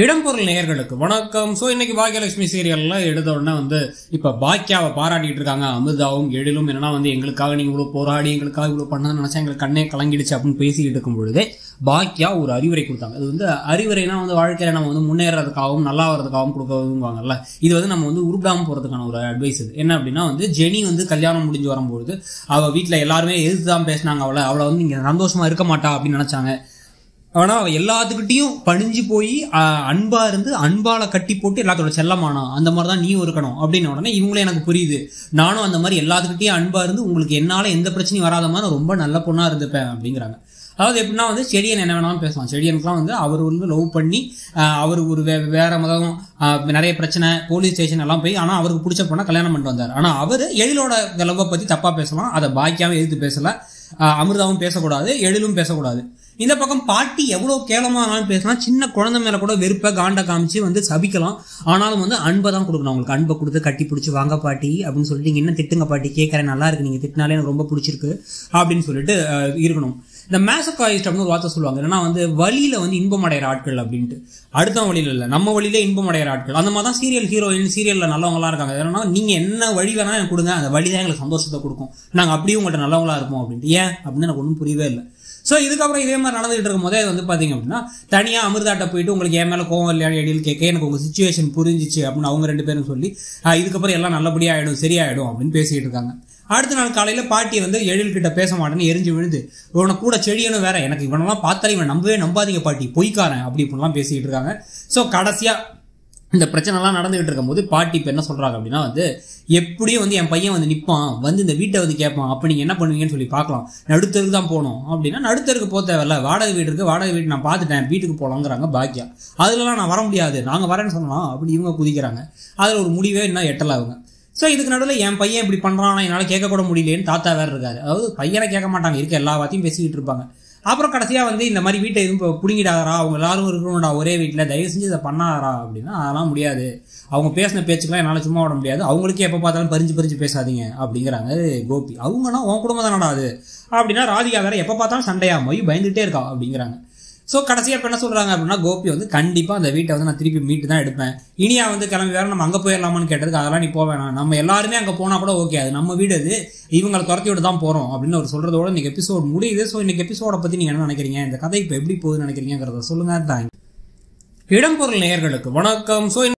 இடம்பொருள் நேயர்களுக்கு வணக்கம். ஸோ இன்னைக்கு பாக்கியலட்சுமி சீரியல்லாம் எடுத்த உடனே வந்து இப்போ பாக்கியாவை பாராட்டிட்டு இருக்காங்க. அமிர்தாவும் எழிலும் என்னன்னா வந்து எங்களுக்காக நீங்க இவ்வளோ போராடி எங்களுக்காக இவ்வளோ பண்ணான்னு நினச்சா எங்களுக்கு கண்ணே கலங்கிடுச்சு அப்படின்னு பேசிக்கிட்டு இருக்கும் பொழுதே பாக்கியா ஒரு அறிவுரை கொடுத்தாங்க. அது வந்து அறிவுரைனா வந்து வாழ்க்கையில நம்ம வந்து முன்னேறதுக்காகவும் நல்லா வரதுக்காகவும் கொடுக்கவும்வாங்கல்ல இது வந்து நம்ம வந்து உருப்பிடாம போறதுக்கான ஒரு அட்வைஸ் இது. என்ன அப்படின்னா வந்து ஜெனி வந்து கல்யாணம் முடிஞ்சு வரும்பொழுது அவள் வீட்டில் எல்லாருமே எதிர்த்து தான் பேசினாங்க அவளை? அவளை வந்து இங்கே சந்தோஷமா இருக்க மாட்டா அப்படின்னு நினச்சாங்க. ஆனா அவ எல்லாத்துக்கிட்டையும் பணிஞ்சு போய் அன்பா இருந்து அன்பால கட்டி போட்டு எல்லாத்தோட செல்லமானா அந்த மாதிரி தான் நீயும் இருக்கணும். அப்படின்னு உடனே இவங்களே எனக்கு புரியுது. நானும் அந்த மாதிரி எல்லாத்துக்கிட்டையும் அன்பா இருந்து உங்களுக்கு என்னால எந்த பிரச்சனையும் வராத மாதிரி ரொம்ப நல்ல பொண்ணா இருந்துப்பேன் அப்படிங்கிறாங்க. அதாவது எப்படின்னா வந்து செடியன் என்ன வேணாலும் பேசலாம் செடியனுக்குலாம் வந்து அவர் வந்து லவ் பண்ணி அவர் ஒரு வே வேற மதம் நிறைய பிரச்சனை போலீஸ் ஸ்டேஷன் எல்லாம் போய் ஆனால் அவருக்கு பிடிச்ச பொண்ணை கல்யாணம் பண்ணிட்டு வந்தார். ஆனால் அவர் எழிலோட லவ்வை பற்றி தப்பாக பேசலாம். அதை பாக்கியாவும் எதிர்த்து பேசலை. அமிர்தாவும் பேசக்கூடாது எழிலும் பேசக்கூடாது. இந்த பக்கம் பாட்டி எவ்வளோ கேவலமானாலும் பேசலாம். சின்ன குழந்தை மேலே கூட வெறுப்பை காண்ட காமிச்சு வந்து சபிக்கலாம். ஆனாலும் வந்து அன்பை தான் கொடுக்கணும். அவங்களுக்கு அன்பை கொடுத்து கட்டி பிடிச்சி வாங்க பாட்டி அப்படின்னு சொல்லிட்டு நீங்கள் என்ன திட்டுங்க பாட்டி? கேட்குறேன் நல்லா இருக்கு. நீங்க திட்டினாலே எனக்கு ரொம்ப பிடிச்சிருக்கு அப்படின்னு சொல்லிட்டு இருக்கணும். இந்த மேசக்காயிஸ்ட் அப்படின்னு ஒரு வார்த்தை சொல்லுவாங்க. ஏன்னா வந்து வழியில் வந்து இன்பம் அடைகிற ஆட்கள் அப்படின்ட்டு. அடுத்த வழியில இல்லை. நம்ம வழியில இன்பம் அடைகிற ஆட்கள். அந்த மாதிரி தான் சீரியல் ஹீரோயின் சீரியலில் நல்லவங்களா இருக்காங்க. ஏன்னா நீங்கள் என்ன வழி வேணாலும் எனக்கு கொடுங்க. அந்த வழி தான் எங்களுக்கு சந்தோஷத்தை கொடுக்கும். நாங்கள் அப்படியே உங்கள்கிட்ட நல்லவங்களா இருப்போம் அப்படின்ட்டு. ஏன்? அப்படின்னு எனக்கு ஒன்றும் புரியவே இல்லை. ஸோ இதுக்கப்புறம் இதே மாதிரி நடந்துகிட்டு இருக்கும் போதே வந்து பார்த்தீங்க அப்படின்னா தனியாக அமிர்தாட்ட போயிட்டு உங்களுக்கு என் மேலே கோவம் இல்லையா எடியில் கேட்க எனக்கு உங்கள் சுச்சுவேஷன் புரிஞ்சிச்சு அப்படின்னு அவங்க ரெண்டு பேரும் சொல்லி இதுக்கப்புறம் எல்லாம் நல்லபடியாக ஆகிடும் சரியாயிடும் அப்படின்னு பேசிகிட்டு இருக்காங்க. அடுத்த நாள் காலையில் பாட்டி வந்து எழில்கிட்ட பேச மாட்டேன்னு எரிஞ்சு விழுந்து இவனை கூட செடியனும் வேற எனக்கு இவனெல்லாம் பார்த்தாலே இவன் நம்பவே நம்பாதீங்க பாட்டி பொய்க்காரன் அப்படி இப்படிலாம் பேசிக்கிட்டு இருக்காங்க. ஸோ கடைசியாக இந்த பிரச்சனைலாம் நடந்துகிட்டு இருக்கும்போது பாட்டி இப்போ என்ன சொல்கிறாங்க அப்படின்னா வந்து எப்படியும் வந்து என் பையன் வந்து நிற்பான் வந்து இந்த வீட்டை வந்து கேட்பான் அப்போ நீங்கள் என்ன பண்ணுவீங்கன்னு சொல்லி பார்க்கலாம். நடுத்தருக்கு தான் போகணும். அப்படின்னா நடுத்தருக்கு போக தேவையில்ல. வாடகை வீடு இருக்குது வாடகை வீடு நான் பார்த்துட்டேன். வீட்டுக்கு போகலாங்கிறாங்க பாக்கியா. அதுலலாம் நான் வர முடியாது. நாங்கள் வரேன்னு சொல்லலாம் அப்படி இவங்க குதிக்கிறாங்க. அதில் ஒரு முடிவே இன்னும் எட்டலாகுங்க ஸோ இதுக்கு நடுவில் என் பையன் இப்படி பண்ணுறான் என்னால் கேட்கக்கூட முடியலேன்னு தாத்தா வேறு இருக்காரு. அதாவது பையனை கேட்க மாட்டாங்க. இருக்க எல்லா வார்த்தையும் பேசிக்கிட்டு இருப்பாங்க. அப்புறம் கடைசியாக வந்து இந்த மாதிரி வீட்டை எதுவும் இப்போ பிடுங்கிடாதரா அவங்க எல்லாரும் இருக்கணும்டா ஒரே வீட்டில் தயவு செஞ்சு இதை பண்ணாதரா அப்படின்னா அதெல்லாம் முடியாது. அவங்க பேசின பேச்சுக்கெல்லாம் என்னால் சும்மா விட முடியாது. அவங்களுக்கே எப்போ பார்த்தாலும் பறிஞ்சு பறிஞ்சு பேசாதீங்க அப்படிங்கிறாங்க கோபி. அவங்கன்னா உன் குடும்பம் தானடா அது? அப்படின்னா ராதிகா வேற எப்போ பார்த்தாலும் சண்டையா போய் பயந்துட்டே இருக்கா அப்படிங்கிறாங்க. ஸோ கடைசியாக இப்போ என்ன சொல்கிறாங்க அப்படின்னா கோபி வந்து கண்டிப்பாக அந்த வீட்டை வந்து நான் திருப்பி மீட்டு தான் எடுப்பேன். இனியா வந்து கிளம்பி வேற நம்ம அங்கே போயிடலாமான்னு கேட்டதுக்கு அதெல்லாம் நீ போக வேணாம். நம்ம எல்லாருமே அங்கே போனால் கூட ஓகே அது நம்ம வீடு அது. இவங்களை துரத்தி விட்டு தான் போகிறோம் அப்படின்னு அவர் சொல்கிறதோட இன்றைக்கி எபிசோட் முடியுது. ஸோ இன்றைக்கி எபிசோடை பற்றி நீங்கள் என்ன நினைக்கிறீங்க? இந்த கதை இப்போ எப்படி போகுதுன்னு நினைக்கிறீங்கிறத சொல்லுங்க. தேங்க் இடம்பொருள் நேயர்களுக்கு வணக்கம். ஸோ